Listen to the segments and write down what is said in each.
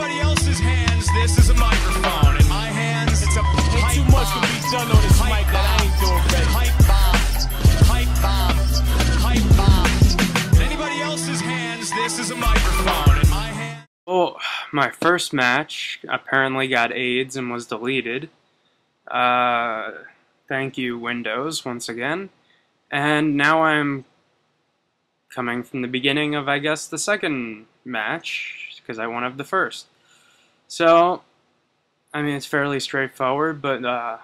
anybody else's hands, this is a microphone. In my hands, it's a pipe too much bomb. can be done on this Pipe mic that I ain't doing bomb. Pipe bombs. Pipe bombs. Pipe bombs. In anybody else's hands, this is a microphone. In my hands. Well, my first match apparently got AIDS and was deleted. Uh, thank you, Windows, once again. And now I'm coming from the beginning of, I guess, the second match, because I won of the first. So, I mean, it's fairly straightforward, but, uh,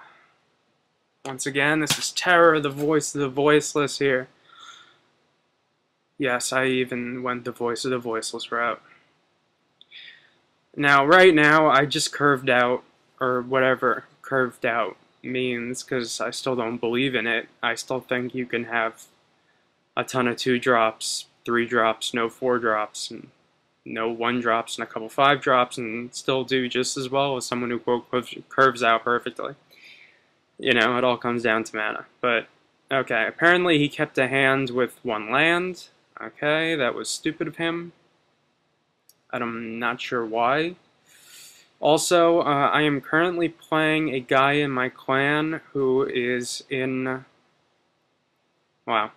once again, this is Terror, the voice of the voiceless here. Yes, I even went the voice of the voiceless route. Now, right now, I just curved out, or whatever curved out means, because I still don't believe in it. I still think you can have a ton of two drops, three drops, no four drops, and no one drops, and a couple five drops, and still do just as well as someone who quote curves- out perfectly. You know, it all comes down to mana. But, okay, apparently he kept a hand with one land. Okay, that was stupid of him. I'm not sure why. Also, uh, I am currently playing a guy in my clan who is in. Wow.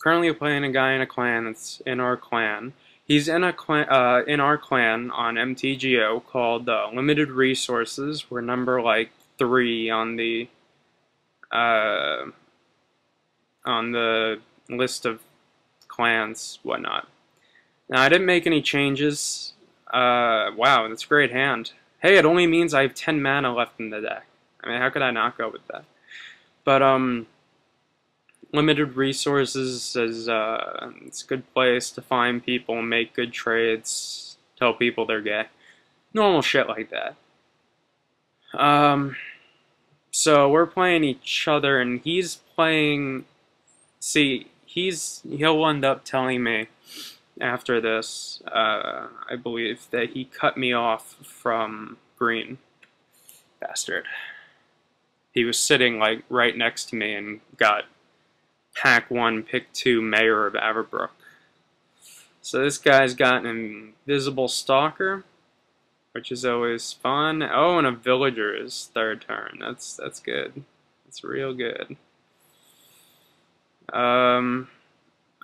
Currently playing a guy in a clan that's in our clan. He's in a clan, uh, in our clan on MTGO called uh, Limited Resources. We're number like three on the uh, on the list of clans, whatnot. Now, I didn't make any changes. Uh, wow, that's a great hand. Hey, it only means I have 10 mana left in the deck. I mean, how could I not go with that? But, um, limited resources is, uh, it's a good place to find people, make good trades, tell people they're gay. Normal shit like that. Um, so we're playing each other, and he's playing, see, he's, he'll end up telling me, after this, uh, I believe that he cut me off from green. Bastard. He was sitting like right next to me and got pack one, pick two, mayor of Avabruck. So this guy's got an invisible stalker, which is always fun. Oh, and a villager is third turn. That's that's good. That's real good. Um.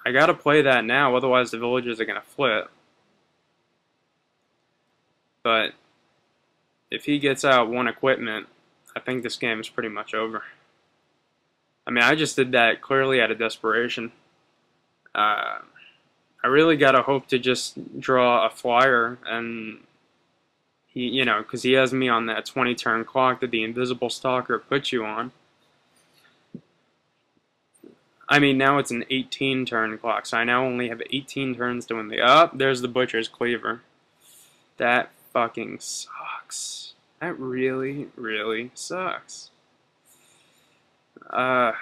I gotta play that now, otherwise the villagers are gonna flip. But if he gets out one equipment, I think this game is pretty much over. I mean, I just did that clearly out of desperation. Uh, I really gotta hope to just draw a flyer and he, you know, because he has me on that 20 turn clock that the invisible stalker puts you on. I mean, now it's an 18 turn clock, so I now only have 18 turns to win the. Up, oh, there's the Butcher's Cleaver. That fucking sucks. That really, really sucks. Uh.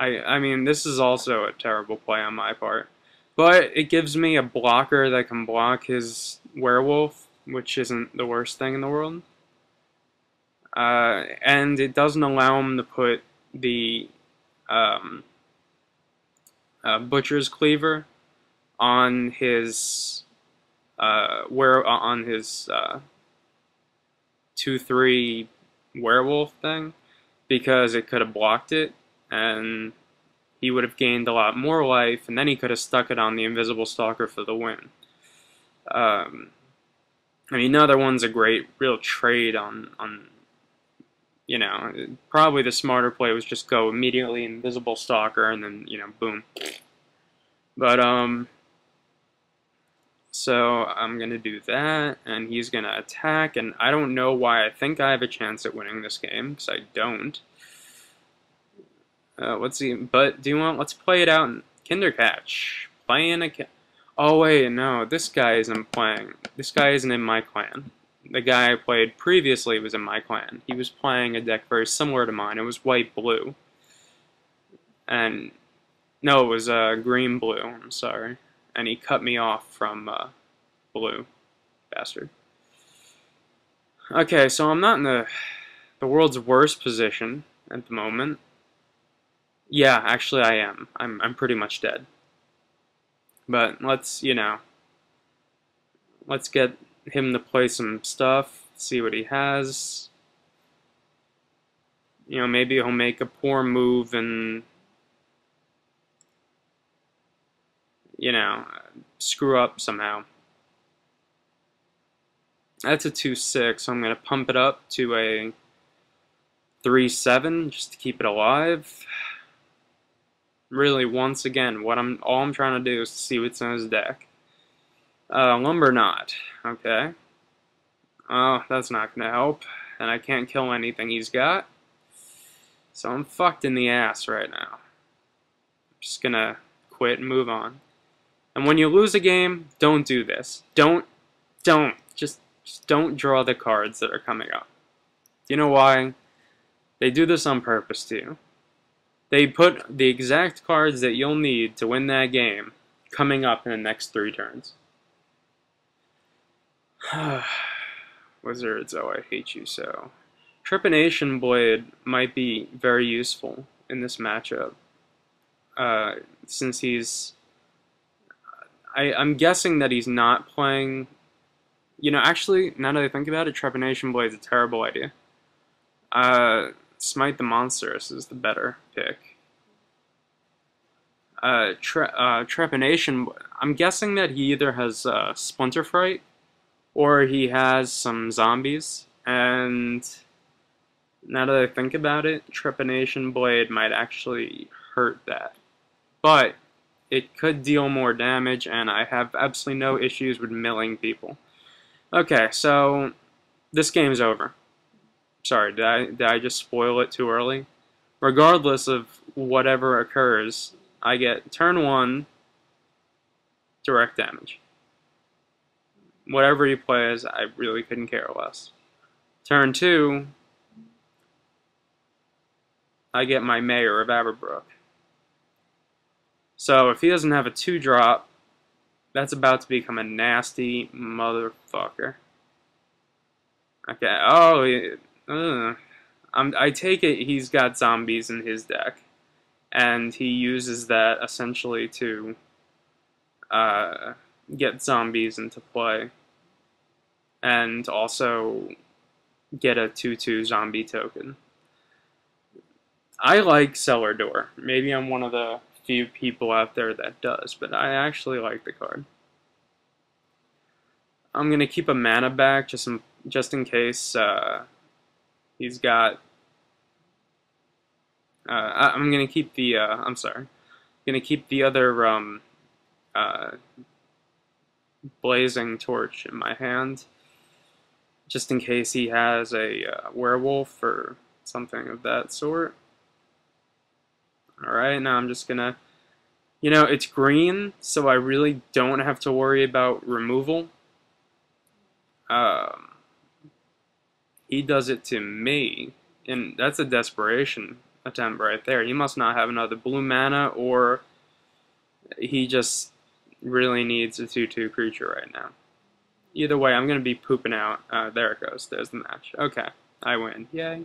I, I mean, this is also a terrible play on my part. But it gives me a blocker that can block his werewolf, which isn't the worst thing in the world. Uh, and it doesn't allow him to put the um, uh, butcher's cleaver on his uh, where uh, on his uh, two three werewolf thing because it could have blocked it and he would have gained a lot more life and then he could have stuck it on the invisible stalker for the win. Um, I mean, another one's a great real trade on on you know, probably the smarter play was just go immediately invisible stalker and then, you know, boom. But, um, so I'm going to do that, and he's going to attack, and I don't know why I think I have a chance at winning this game, because I don't. Uh, let's see, but do you want, let's play it out in Kindercatch. Playing a, oh wait, no, this guy isn't playing, this guy isn't in my clan the guy I played previously was in my clan. He was playing a deck very similar to mine. It was white-blue. And, no, it was uh, green-blue, I'm sorry. And he cut me off from uh, blue. Bastard. Okay, so I'm not in the, the world's worst position at the moment. Yeah, actually I am. I'm, I'm pretty much dead. But let's, you know, let's get him to play some stuff, see what he has. You know, maybe he'll make a poor move and, you know, screw up somehow. That's a 2-6, so I'm going to pump it up to a 3-7 just to keep it alive. Really, once again, what I'm all I'm trying to do is see what's in his deck. Uh, Lumber Knot, okay. Oh, that's not going to help. And I can't kill anything he's got. So I'm fucked in the ass right now. I'm just going to quit and move on. And when you lose a game, don't do this. Don't, don't, just, just don't draw the cards that are coming up. You know why? They do this on purpose to you. They put the exact cards that you'll need to win that game coming up in the next three turns. Wizards, oh I hate you so. Trepanation Blade might be very useful in this matchup. Uh, since he's... I, I'm guessing that he's not playing... You know, actually, now that I think about it, Trepanation Blade's a terrible idea. Uh, Smite the Monstrous is the better pick. Uh, uh, Trepanation, I'm guessing that he either has uh, Splinter Fright or he has some zombies. And now that I think about it, Trepanation Blade might actually hurt that. But it could deal more damage, and I have absolutely no issues with milling people. Okay, so this game's over. Sorry, did I, did I just spoil it too early? Regardless of whatever occurs, I get turn 1, direct damage. Whatever he plays, I really couldn't care less. Turn 2, I get my Mayor of Avabruck. So if he doesn't have a 2-drop, that's about to become a nasty motherfucker. Okay, oh, uh, i take it he's got zombies in his deck, and he uses that essentially to uh, get zombies into play, and also get a 2-2 zombie token. I like Cellar Door. Maybe I'm one of the few people out there that does, but I actually like the card. I'm going to keep a mana back just in, just in case uh, He's got. Uh, I, am gonna keep the. Uh, I'm sorry. I'm gonna keep the other um, uh, blazing torch in my hand, just in case he has a uh, werewolf or something of that sort. All right, now I'm just gonna. You know, it's green, so I really don't have to worry about removal. Um, he does it to me, and that's a desperation attempt right there. He must not have another blue mana, or he just really needs a 2-2 creature right now. Either way, I'm going to be pooping out. Uh, there it goes. There's the match. Okay, I win. Yay.